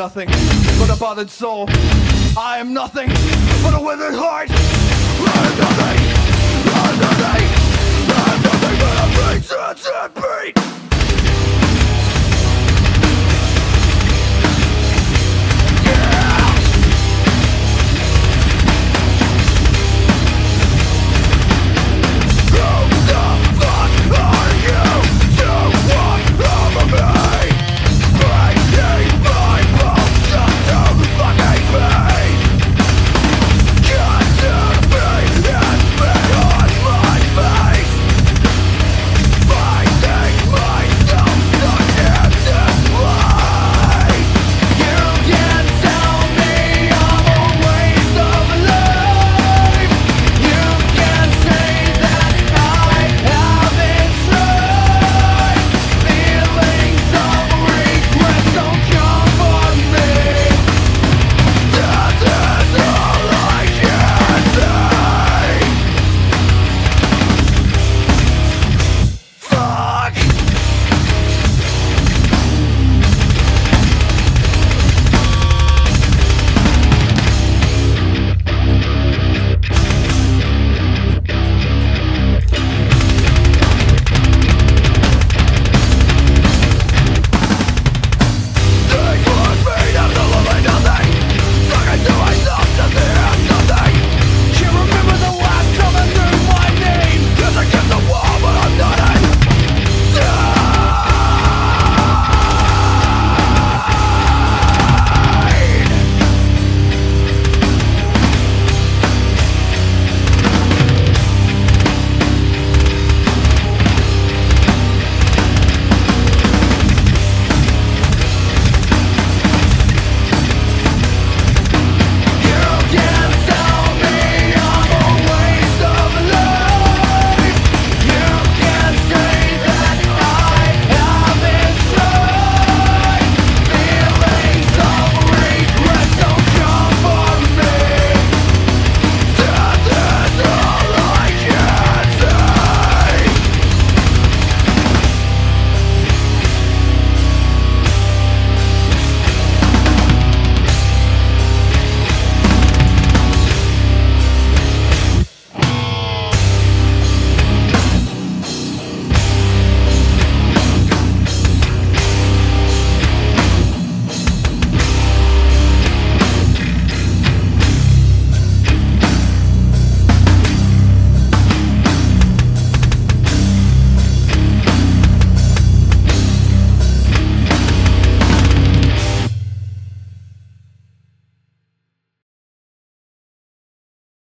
nothing but a bothered soul. I am nothing but a withered